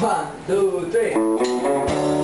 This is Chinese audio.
one two three